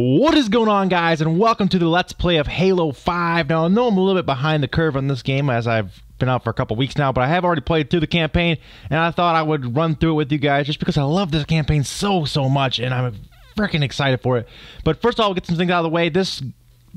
What is going on, guys, and welcome to the Let's Play of Halo 5. Now, I know I'm a little bit behind the curve on this game as I've been out for a couple weeks now, but I have already played through the campaign, and I thought I would run through it with you guys just because I love this campaign so, so much, and I'm freaking excited for it. But first of all, get some things out of the way. This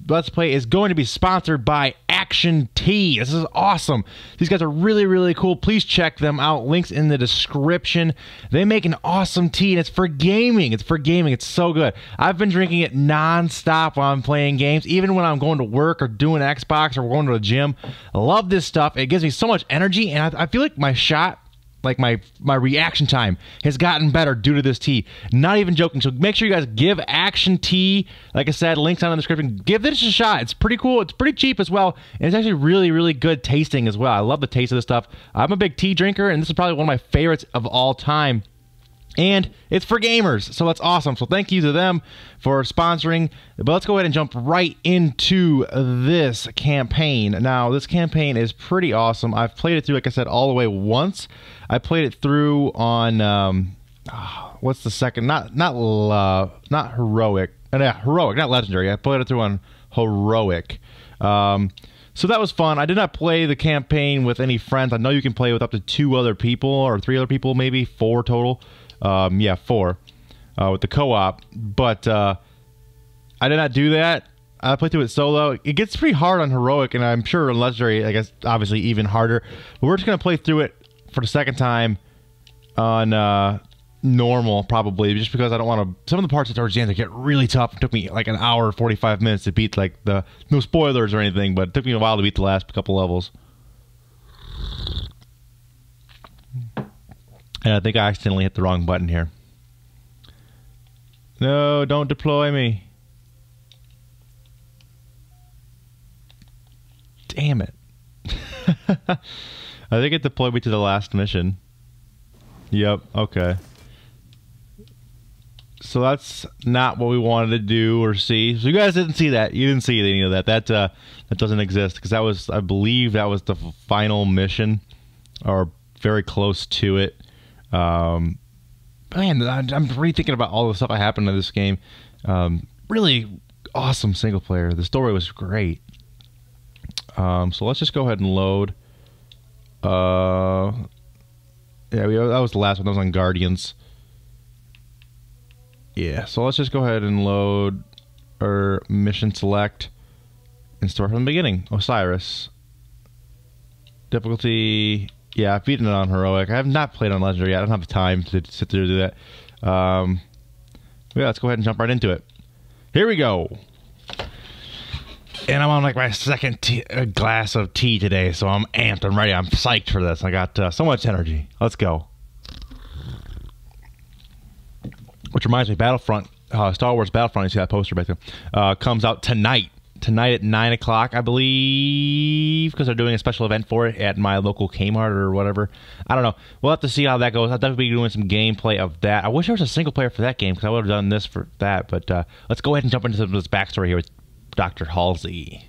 Let's Play is going to be sponsored by Action Tea. This is awesome. These guys are really, really cool. Please check them out. Links in the description. They make an awesome tea, and it's for gaming. It's for gaming. It's so good. I've been drinking it nonstop while I'm playing games, even when I'm going to work or doing Xbox or going to the gym. I love this stuff. It gives me so much energy, and I, I feel like my shot like my my reaction time has gotten better due to this tea. Not even joking. So make sure you guys give Action Tea. Like I said, links down in the description. Give this a shot. It's pretty cool. It's pretty cheap as well, and it's actually really really good tasting as well. I love the taste of this stuff. I'm a big tea drinker, and this is probably one of my favorites of all time and it's for gamers so that's awesome. So thank you to them for sponsoring. But let's go ahead and jump right into this campaign. Now this campaign is pretty awesome. I've played it through like i said all the way once. I played it through on um, oh, what's the second? Not not uh, not heroic. Uh, yeah, heroic not legendary. I played it through on heroic. Um, so that was fun. I did not play the campaign with any friends. I know you can play with up to two other people or three other people, maybe four total. Um, yeah, four uh, with the co-op. But uh, I did not do that. I played through it solo. It gets pretty hard on heroic, and I'm sure on legendary, I guess, obviously even harder. But we're just gonna play through it for the second time on uh, normal, probably, just because I don't want to. Some of the parts towards the end get really tough. It took me like an hour, 45 minutes to beat like the no spoilers or anything, but it took me a while to beat the last couple levels. And I think I accidentally hit the wrong button here. No, don't deploy me. Damn it. I think it deployed me to the last mission. Yep, okay. So that's not what we wanted to do or see. So you guys didn't see that. You didn't see any of that. That uh, that doesn't exist because that was, I believe, that was the final mission, or very close to it. Um, man, I'm rethinking about all the stuff that happened in this game. Um, really awesome single player. The story was great. Um, so let's just go ahead and load. Uh, yeah, we, that was the last one. That was on Guardians. Yeah, so let's just go ahead and load our mission select and start from the beginning. Osiris. Difficulty yeah, I've beaten it on heroic. I have not played on legendary yet. I don't have the time to sit there and do that. Um, yeah, let's go ahead and jump right into it. Here we go. And I'm on like my second tea, uh, glass of tea today, so I'm amped. I'm ready. I'm psyched for this. I got uh, so much energy. Let's go. Which reminds me, Battlefront, uh, Star Wars Battlefront. You see that poster back there? Uh, comes out tonight tonight at nine o'clock, I believe, because they're doing a special event for it at my local Kmart or whatever. I don't know. We'll have to see how that goes. I'll definitely be doing some gameplay of that. I wish there was a single player for that game because I would have done this for that. But uh, let's go ahead and jump into some of this backstory here with Dr. Halsey.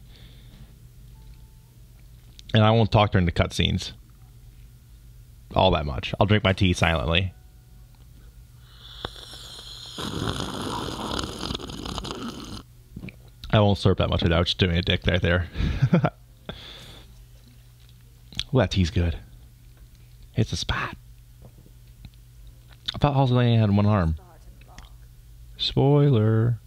And I won't talk during the cutscenes all that much. I'll drink my tea silently. I won't slurp that much of that. just doing a dick right there. well, that tea's good. It's a spot. I thought Halsey had one arm. Spoiler.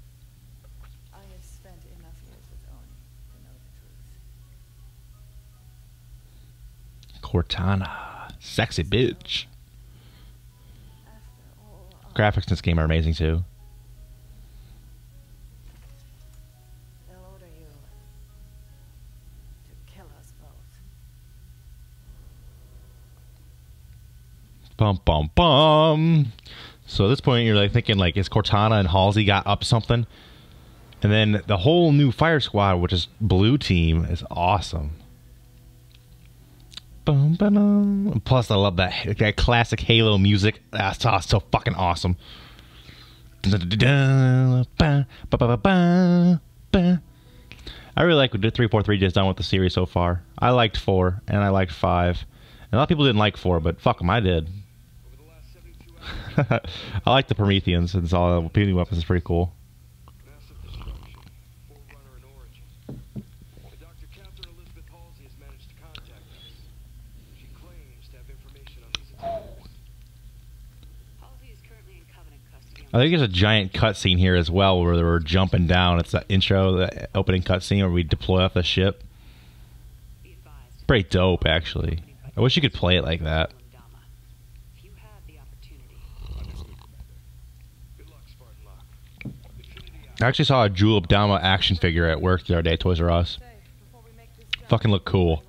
Cortana. Sexy bitch. Graphics in this game are amazing too. Bum bum bum. So at this point, you're like thinking like, is Cortana and Halsey got up something? And then the whole new Fire Squad, which is Blue Team, is awesome. Bum, ba, Plus, I love that that classic Halo music. That's oh, so fucking awesome. I really like what 343 just done with the series so far. I liked 4, and I liked 5. And a lot of people didn't like 4, but fuck them, I did. I like the Prometheans and all the puny weapons is pretty cool. I think there's a giant cutscene here as well where we're jumping down. It's that intro, the opening cutscene where we deploy off the ship. Pretty dope, actually. I wish you could play it like that. I actually saw a Jul 'Mdama action figure at work the other day, Toys R Us. Fucking look cool.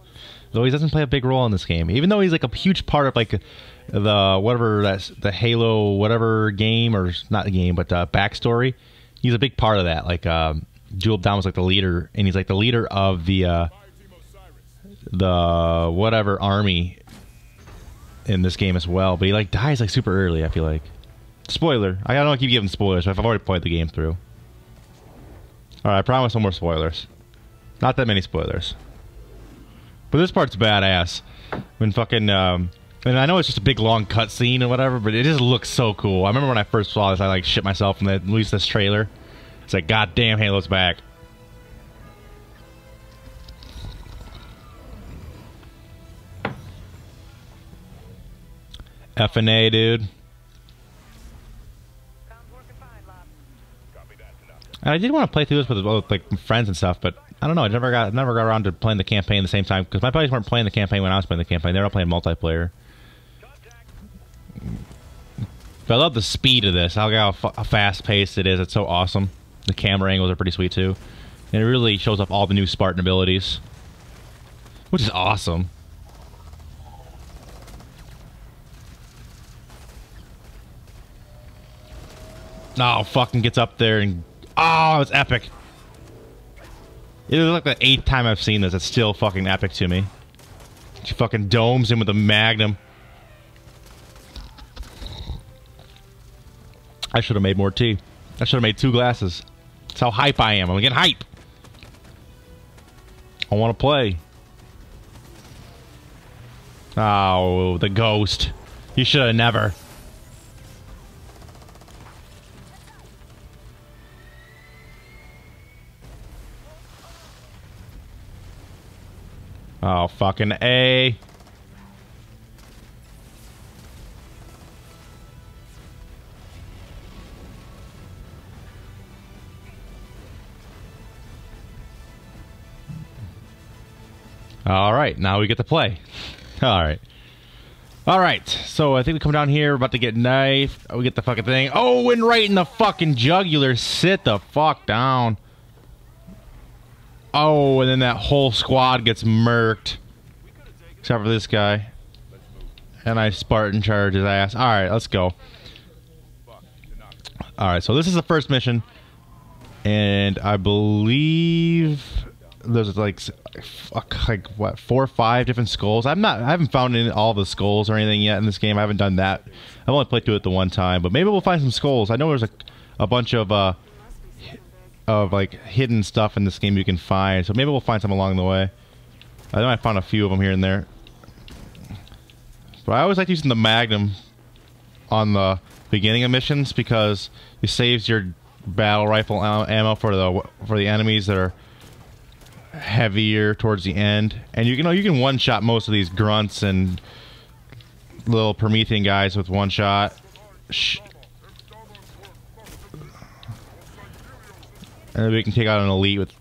Though he doesn't play a big role in this game, even though he's like a huge part of like the whatever that's the Halo whatever game or not the game, but uh, backstory. He's a big part of that. Like um, Dama was like the leader, and he's like the leader of the uh, the whatever army in this game as well. But he like dies like super early. I feel like. Spoiler. I don't keep giving spoilers. But I've already played the game through. Alright, I promise no more spoilers. Not that many spoilers. But this part's badass. When fucking, um, and I know it's just a big long cutscene or whatever, but it just looks so cool. I remember when I first saw this, I like shit myself when they released this trailer. It's like, goddamn, Halo's back. FNA, dude. And I did want to play through this with, like friends and stuff, but I don't know. I never got never got around to playing the campaign at the same time because my buddies weren't playing the campaign when I was playing the campaign. They were all playing multiplayer. But I love the speed of this. I How, how fast paced it is. It's so awesome. The camera angles are pretty sweet too, and it really shows off all the new Spartan abilities, which is awesome. Oh, fucking gets up there and Oh, it's epic. It is like the eighth time I've seen this. It's still fucking epic to me. She fucking domes him with a magnum. I should have made more tea. I should have made two glasses. That's how hype I am. I'm getting hype. I want to play. Oh, the ghost. You should have never. Oh, fucking A. All right, now we get to play. All right. All right, so I think we come down here, we're about to get knifed. We get the fucking thing. Oh, and right in the fucking jugular. Sit the fuck down. Oh, and then that whole squad gets murked. Except for this guy. And I Spartan charge his ass. Alright, let's go. Alright, so this is the first mission. And I believe there's like like what four or five different skulls. I'm not I haven't found any, all the skulls or anything yet in this game. I haven't done that. I've only played through it the one time, but maybe we'll find some skulls. I know there's a a bunch of uh of like hidden stuff in this game you can find. So maybe we'll find some along the way. I know I found a few of them here and there. But I always like using the Magnum on the beginning of missions because it saves your battle rifle ammo for the for the enemies that are heavier towards the end. And you, know you can one shot most of these grunts and little Promethean guys with one shot. And we can take out an elite with...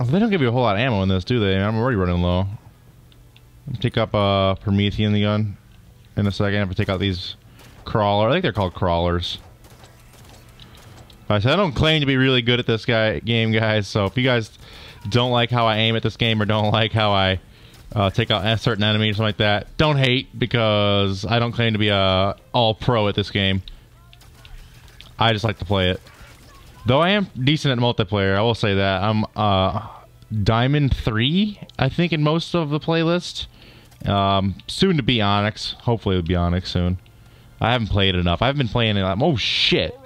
Oh, they don't give you a whole lot of ammo in this, do they? I'm already running low. Take up a uh, Promethean gun in a second. I take out these crawler. I think they're called crawlers. I said I don't claim to be really good at this guy game, guys. So if you guys don't like how I aim at this game or don't like how I uh, take out a certain enemy or something like that, don't hate because I don't claim to be a all pro at this game. I just like to play it. Though I am decent at multiplayer, I will say that. I'm uh, Diamond 3, I think, in most of the playlist. Um, soon to be Onyx. Hopefully it'll be Onyx soon. I haven't played enough. I've been playing it. Oh, shit.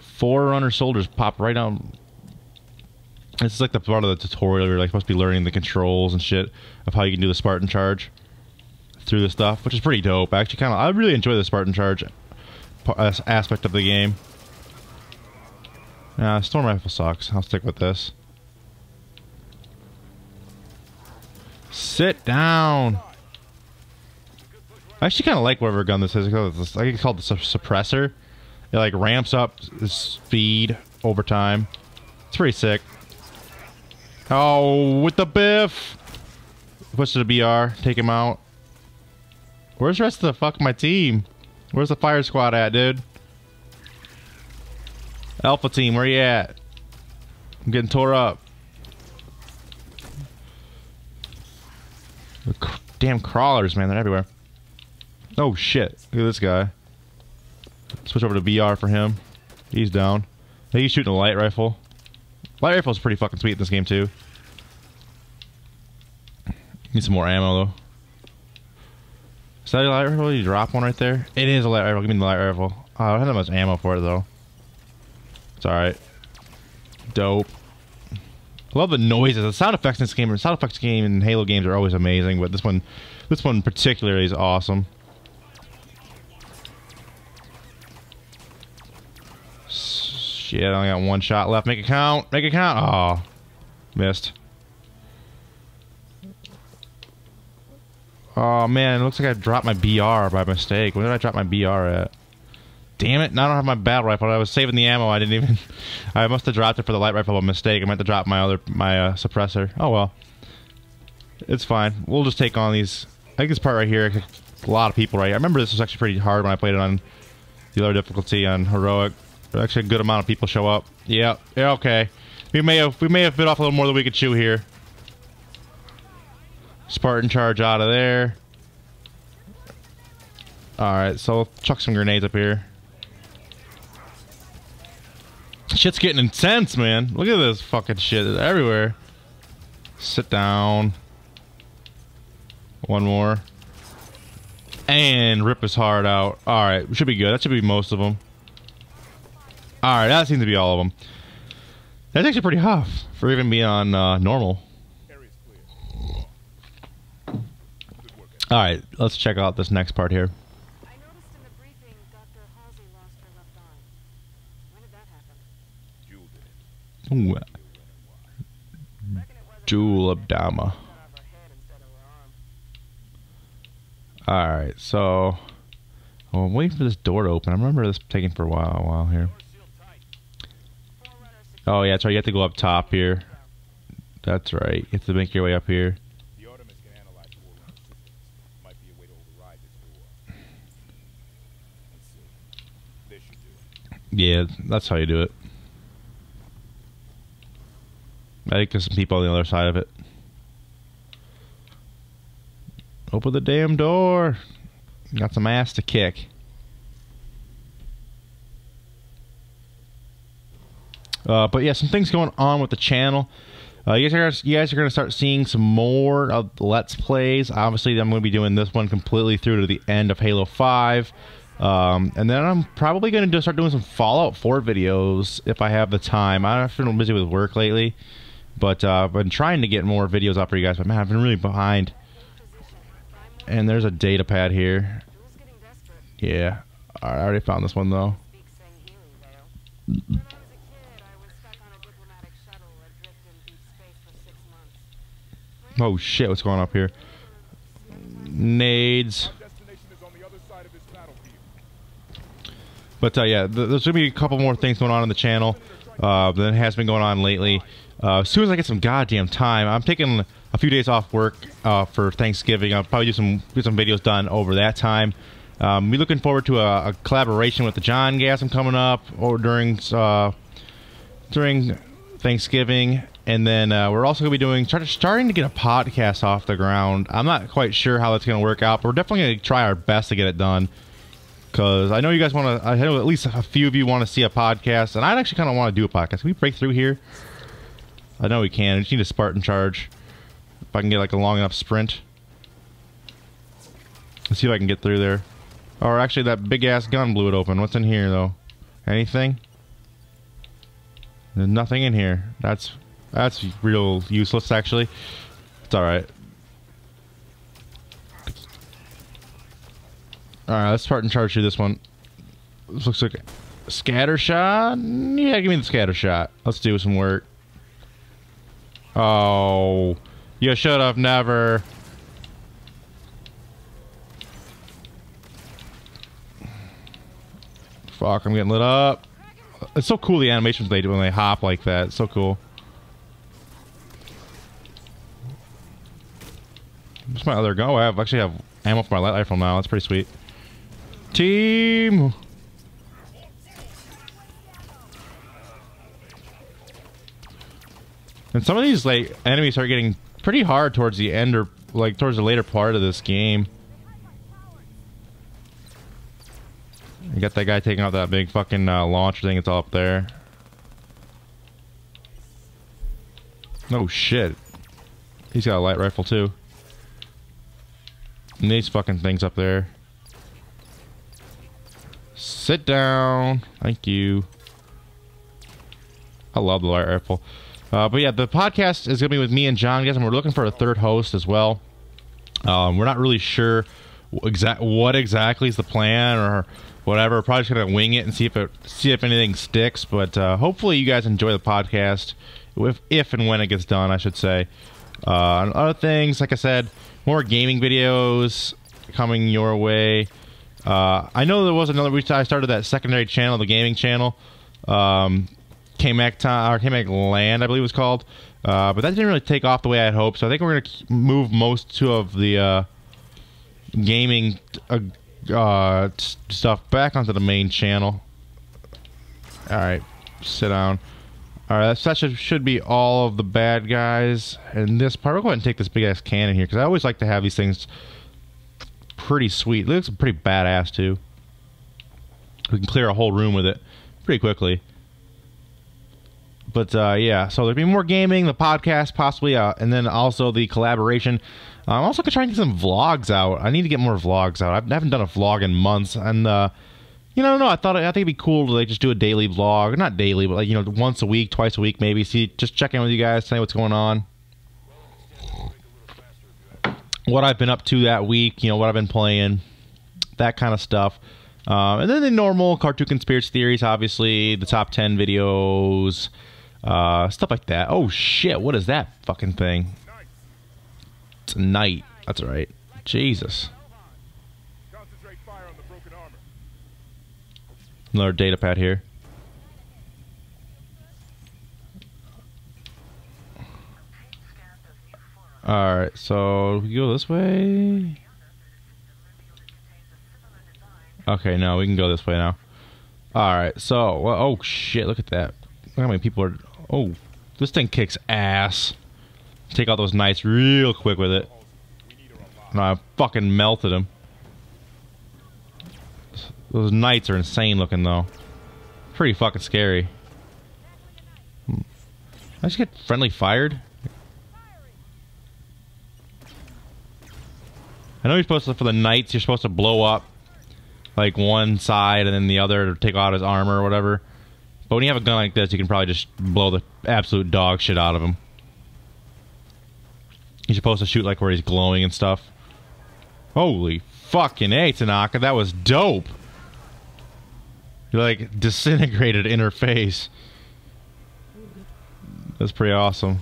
Forerunner soldiers pop right on. This is like the part of the tutorial you're like supposed to be learning the controls and shit of how you can do the Spartan charge through the stuff, which is pretty dope. I actually kind of, I really enjoy the Spartan charge aspect of the game. Yeah, storm rifle sucks. I'll stick with this. Sit down. I actually kind of like whatever gun this is. I think it's called the suppressor. It like ramps up the speed over time. It's pretty sick. Oh, with the biff. Push to the BR. Take him out. Where's the rest of the fuck my team? Where's the fire squad at, dude? Alpha team, where you at? I'm getting tore up. Damn crawlers, man, they're everywhere. Oh shit, look at this guy. Switch over to BR for him. He's down. He's shooting a light rifle. Light rifle's pretty fucking sweet in this game too. Need some more ammo though. Is that a light rifle? You drop one right there? It is a light rifle. Give me the light rifle. Oh, I don't have that much ammo for it though. It's alright. Dope. I love the noises. The sound effects in this game, sound effects game in Halo games are always amazing, but this one, this one particularly is awesome. Shit, I only got one shot left. Make it count. Make it count. Oh, missed. Oh man, it looks like I dropped my BR by mistake. Where did I drop my BR at? Damn it! Now I don't have my battle rifle. I was saving the ammo. I didn't even. I must have dropped it for the light rifle by mistake. I meant to drop my other my uh, suppressor. Oh well. It's fine. We'll just take on these. I think this part right here. A lot of people right here. I remember this was actually pretty hard when I played it on the other difficulty on heroic. Actually, a good amount of people show up. Yeah. Yeah. Okay. We may have we may have bit off a little more than we could chew here. Spartan charge out of there. Alright, so chuck some grenades up here. Shit's getting intense, man. Look at this fucking shit. It's everywhere. Sit down. One more. And rip his heart out. Alright, should be good. That should be most of them. Alright, that seems to be all of them. That's actually pretty tough for even being on uh, normal. Alright, let's check out this next part here. I noticed in the briefing Dr. Halsey lost her left arm. When did that happen? Ooh, Reckon it wasn't Jul 'Mdama. cut off her head instead of her arm. Alright, so... Oh, I'm waiting for this door to open. I remember this taking for a while, a while here. Oh, yeah, that's right. You have to go up top here. That's right. You have to make your way up here. Yeah, that's how you do it. I think there's some people on the other side of it. Open the damn door. Got some ass to kick. Uh, but yeah, some things going on with the channel. Uh, you guys are you guys are going to start seeing some more of Let's Plays. Obviously, I'm going to be doing this one completely through to the end of Halo 5. Um, and then I'm probably going to start doing some Fallout 4 videos if I have the time. I've been busy with work lately, but uh, I've been trying to get more videos up for you guys. But man, I've been really behind. And there's a data pad here. Yeah, I already found this one though. In. Oh shit, what's going up here? Nades. But uh, yeah, th- there's gonna be a couple more things going on on the channel uh, that has been going on lately. Uh, as soon as I get some goddamn time, I'm taking a few days off work uh, for Thanksgiving. I'll probably do some get some videos done over that time. Um, we looking forward to a, a collaboration with the John Gasm coming up or during uh, during Thanksgiving, and then uh, we're also gonna be doing start, starting to get a podcast off the ground. I'm not quite sure how that's gonna work out, but we're definitely gonna try our best to get it done because I know you guys want to. I know at least a few of you want to see a podcast, and I actually kind of want to do a podcast. Can we break through here? I know we can. I just need a Spartan charge. If I can get like a long enough sprint. Let's see if I can get through there. Or actually, that big ass gun blew it open. What's in here though? Anything? There's nothing in here. That's that's real useless actually. It's all right. All right, let's Spartan charge through this one. This looks like scatter shot. Yeah, give me the scatter shot. Let's do some work. Oh, you should have never. Fuck, I'm getting lit up. It's so cool the animations they do when they hop like that. It's so cool. What's my other? Oh, I have actually have ammo for my light rifle now. That's pretty sweet. Team. And some of these like enemies are getting pretty hard towards the end or like towards the later part of this game. You got that guy taking out that big fucking uh, launcher thing. It's all up there. Oh shit. He's got a light rifle too. And these fucking things up there. Sit down. Thank you. I love the light rifle. Uh, but yeah, the podcast is going to be with me and John, guys, and we're looking for a third host as well. Um, we're not really sure exact what exactly is the plan or whatever. We're probably just going to wing it and see if it see if anything sticks. But uh, hopefully, you guys enjoy the podcast if if and when it gets done, I should say. Uh, other things, like I said, more gaming videos coming your way. Uh, I know there was another I started that secondary channel, the gaming channel. Um, Time or KMACK Land, I believe it was called. Uh, but that didn't really take off the way I had hoped. So I think we're gonna move most two of the uh, gaming uh, uh, stuff back onto the main channel. All right, sit down. All right, that should, should be all of the bad guys. And this part, we'll go ahead and take this big ass cannon here because I always like to have these things pretty sweet. It looks pretty badass too. We can clear a whole room with it pretty quickly. But uh, yeah, so there'll be more gaming, the podcast possibly, uh, and then also the collaboration. I'm also gonna try and get some vlogs out. I need to get more vlogs out. I haven't done a vlog in months, and uh, you know, no, I thought I think it'd be cool to like just do a daily vlog, not daily, but like you know, once a week, twice a week, maybe. See, just check in with you guys, tell you what's going on, what I've been up to that week, you know, what I've been playing, that kind of stuff. Um, and then the normal cartoon conspiracy theories, obviously, the top 10 videos, uh, stuff like that. Oh shit, what is that fucking thing? It's a knight. That's right. Jesus. Another data pad here. Alright, so we go this way. Okay, no, we can go this way now. Alright, so, well, oh shit, look at that. Look how many people are. Oh, this thing kicks ass. Take out those knights real quick with it. I fucking melted him. Those knights are insane looking though. Pretty fucking scary. Hmm. I just get friendly fired. I know you're supposed to for the knights. You're supposed to blow up like one side and then the other to take out his armor or whatever. But when you have a gun like this, you can probably just blow the absolute dog shit out of him. You're supposed to shoot like where he's glowing and stuff. Holy fucking A, Tanaka, that was dope. You like disintegrated in her face. That's pretty awesome.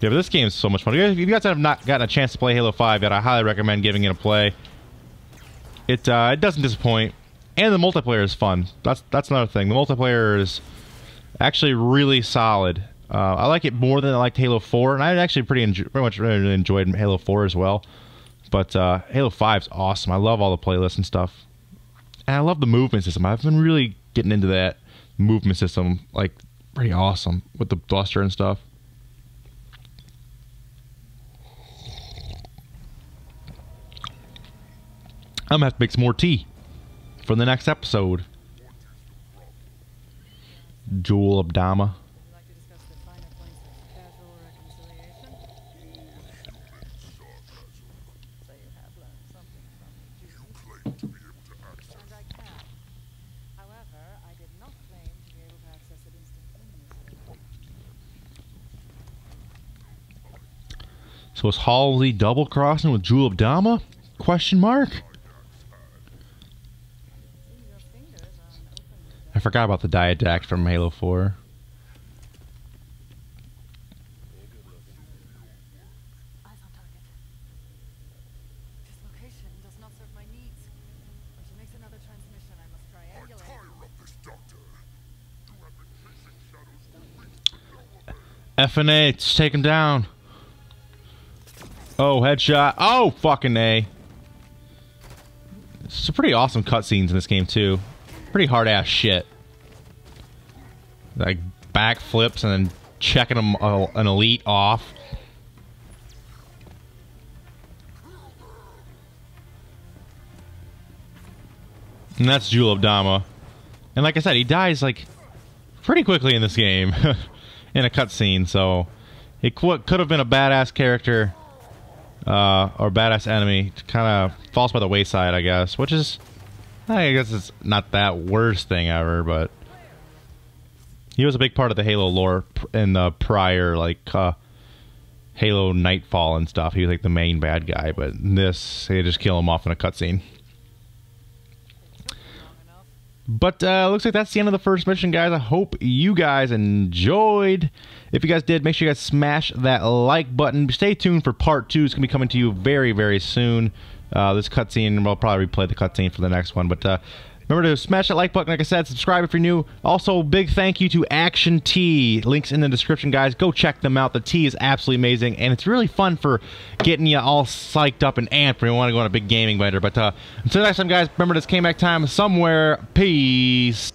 Yeah, but this game is so much fun. If you guys have not gotten a chance to play Halo 5 yet, I highly recommend giving it a play. It uh, it doesn't disappoint, and the multiplayer is fun. That's that's another thing. The multiplayer is actually really solid. Uh, I like it more than I liked Halo 4, and I actually pretty enjoy, pretty much really enjoyed Halo 4 as well. But uh, Halo 5 is awesome. I love all the playlists and stuff, and I love the movement system. I've been really getting into that movement system, like pretty awesome with the thruster and stuff. I'm gonna have to make some more tea for the next episode. Jul 'Mdama. So is Halsey double crossing with Jul 'Mdama? Question mark. forgot about the Didact from Halo 4. FNA, take him down. Oh, headshot. Oh, fucking A. It's pretty awesome cutscenes in this game, too. Pretty hard-ass shit. Like backflips and then checking them, uh, an elite off. And that's of Dama. And like I said, he dies like pretty quickly in this game in a cutscene, so it could have been a badass character uh, or badass enemy. Kind of falls by the wayside, I guess, which is, I guess it's not that worst thing ever, but he was a big part of the Halo lore in the prior, like, uh, Halo Nightfall and stuff. He was like the main bad guy, but this, they just kill him off in a cutscene. But uh, looks like that's the end of the first mission, guys. I hope you guys enjoyed. If you guys did, make sure you guys smash that like button. Stay tuned for part two. It's going to be coming to you very, very soon. Uh, this cutscene, we'll probably replay the cutscene for the next one. But uh, remember to smash that like button, like I said. Subscribe if you're new. Also, big thank you to Action Tea. Links in the description, guys. Go check them out. The tea is absolutely amazing, and it's really fun for getting you all psyched up and amped when you want to go on a big gaming bender. But uh, until next time, guys, remember this KMACK Time somewhere. Peace.